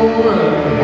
哦